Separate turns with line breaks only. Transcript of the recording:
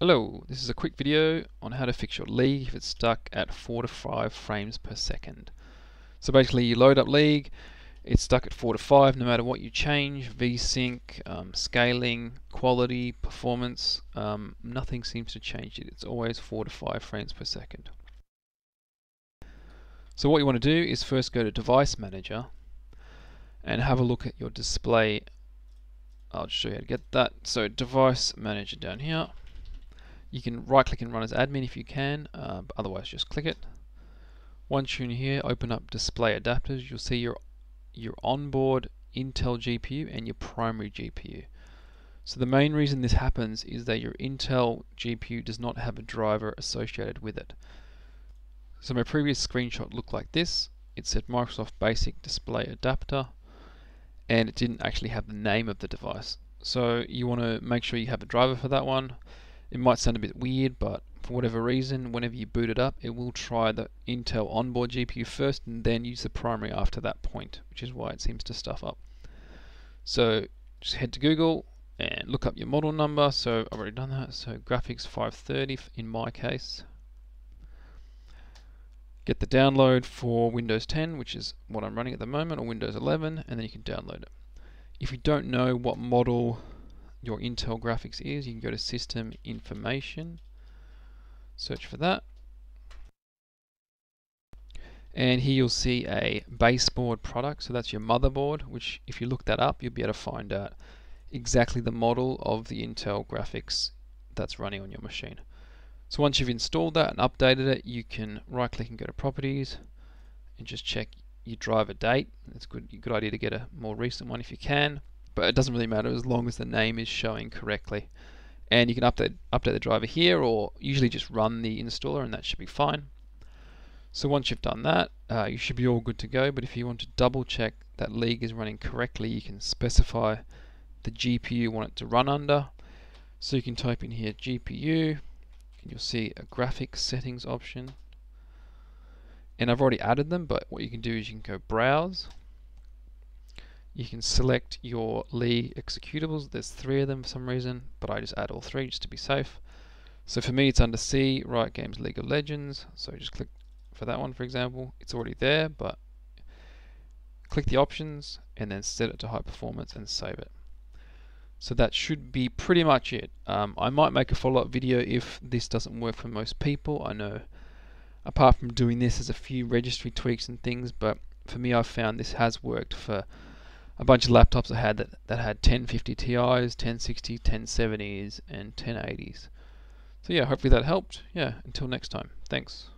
Hello, this is a quick video on how to fix your League if it's stuck at 4 to 5 frames per second. So basically you load up League, it's stuck at 4 to 5 no matter what you change, VSync, um, scaling, quality, performance, um, nothing seems to change it. It's always 4 to 5 frames per second. So what you want to do is first go to Device Manager and have a look at your display. I'll show you how to get that. So Device Manager down here you can right click and run as admin if you can, uh, otherwise just click it. Once you're in here, open up display adapters, you'll see your, your onboard Intel GPU and your primary GPU. So the main reason this happens is that your Intel GPU does not have a driver associated with it. So my previous screenshot looked like this. It said Microsoft Basic Display Adapter and it didn't actually have the name of the device. So you want to make sure you have a driver for that one. It might sound a bit weird, but for whatever reason, whenever you boot it up, it will try the Intel onboard GPU first and then use the primary after that point, which is why it seems to stuff up. So just head to Google and look up your model number. So I've already done that. So graphics 530 in my case. Get the download for Windows 10, which is what I'm running at the moment, or Windows 11, and then you can download it. If you don't know what model your Intel graphics is, you can go to System Information, search for that. And here you'll see a baseboard product, so that's your motherboard, which if you look that up, you'll be able to find out exactly the model of the Intel graphics that's running on your machine. So once you've installed that and updated it, you can right click and go to properties and just check your driver date. It's good, good idea to get a more recent one if you can but it doesn't really matter as long as the name is showing correctly. And you can update, update the driver here or usually just run the installer and that should be fine. So once you've done that, uh, you should be all good to go, but if you want to double check that League is running correctly, you can specify the GPU you want it to run under. So you can type in here GPU, and you'll see a graphics settings option. And I've already added them, but what you can do is you can go browse, you can select your League executables. There's three of them for some reason, but I just add all three just to be safe. So for me, it's under C, Riot Games League of Legends. So just click for that one, for example. It's already there, but click the options and then set it to high performance and save it. So that should be pretty much it. Um, I might make a follow-up video if this doesn't work for most people. I know apart from doing this, there's a few registry tweaks and things, but for me, I've found this has worked for a bunch of laptops I had that, that had 1050 Ti's, 1060, 1070s, and 1080s. So yeah, hopefully that helped. Yeah, until next time. Thanks.